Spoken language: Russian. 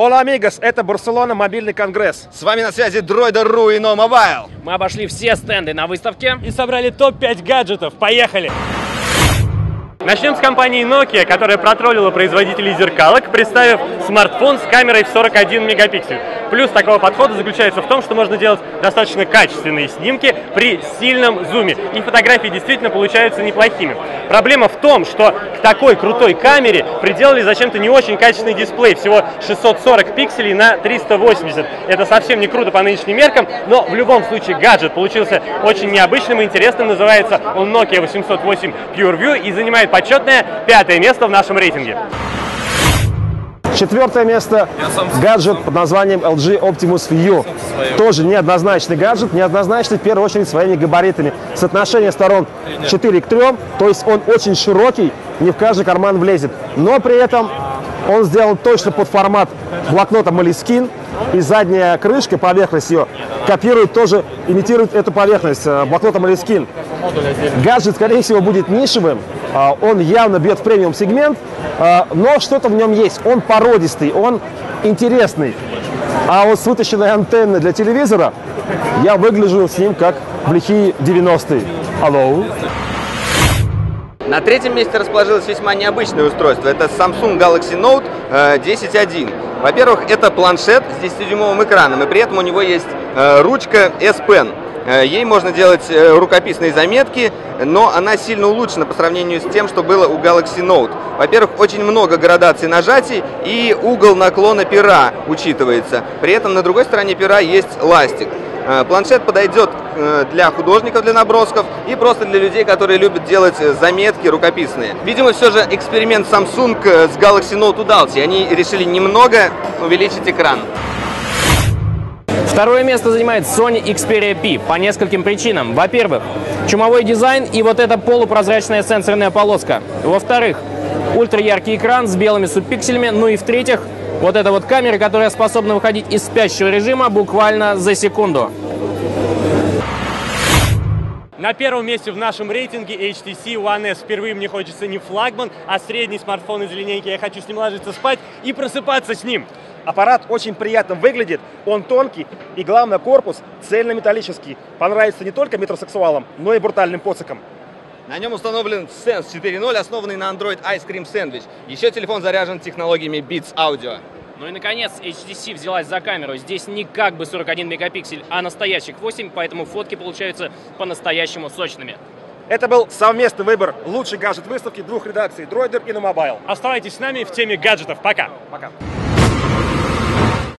Hola, amigos, это Барселона, мобильный конгресс. С вами на связи Droider.ru и No Mobile. Мы обошли все стенды на выставке. и собрали топ-5 гаджетов. Поехали! Начнем с компании Nokia, которая протроллила производителей зеркалок, представив смартфон с камерой в 41 мегапиксель. Плюс такого подхода заключается в том, что можно делать достаточно качественные снимки при сильном зуме. И фотографии действительно получаются неплохими. Проблема в том, что к такой крутой камере приделали зачем-то не очень качественный дисплей, всего 640 пикселей на 380. Это совсем не круто по нынешним меркам, но в любом случае гаджет получился очень необычным и интересным. Называется он Nokia 808 PureView и занимает почетное пятое место в нашем рейтинге. Четвертое место – гаджет под названием LG Optimus View. Тоже неоднозначный гаджет, неоднозначный в первую очередь своими габаритами. Соотношение сторон 4 к 3, то есть он очень широкий, не в каждый карман влезет. Но при этом он сделан точно под формат блокнота Moleskine, и задняя крышка, поверхность ее, копирует тоже, имитирует эту поверхность э, блокнота Moleskine. Гаджет, скорее всего, будет нишевым, он явно бьет в премиум сегмент, а, но что-то в нем есть. Он породистый, он интересный. А вот с вытащенной антенной для телевизора я выгляжу с ним как в лихие 90-е. Алло. На третьем месте расположилось весьма необычное устройство. Это Samsung Galaxy Note э, 10.1. Во-первых, это планшет с 10-дюймовым экраном, и при этом у него есть э, ручка S Pen. Э, Ей можно делать э, рукописные заметки, но она сильно улучшена по сравнению с тем, что было у Galaxy Note. Во-первых, очень много градаций нажатий и угол наклона пера учитывается. При этом на другой стороне пера есть ластик. Э, Планшет подойдет э, для художников, для набросков и просто для людей, которые любят делать э, заметки рукописные. Видимо, все же эксперимент Samsung э, с Galaxy Note удался, и они решили немного увеличить экран. Второе место занимает Sony Xperia P по нескольким причинам. Во-первых, чумовой дизайн и вот эта полупрозрачная сенсорная полоска. Во-вторых, ультраяркий экран с белыми субпикселями. Ну и в-третьих, вот эта вот камера, которая способна выходить из спящего режима буквально за секунду. На первом месте в нашем рейтинге HTC One S. Впервые мне хочется не флагман, а средний смартфон из линейки. Я хочу с ним ложиться спать и просыпаться с ним. Аппарат очень приятно выглядит, он тонкий и, главное, корпус цельнометаллический. Понравится не только метросексуалам, но и брутальным поцикам. На нем установлен Sense 4.0, основанный на Android Ice Cream Sandwich. Еще телефон заряжен технологиями Beats Audio. Ну и наконец HTC взялась за камеру. Здесь не как бы 41 мегапиксель, а настоящих 8, поэтому фотки получаются по-настоящему сочными. Это был совместный выбор лучший гаджет выставки двух редакций Droider и No Mobile. Оставайтесь с нами в теме гаджетов. Пока. Пока.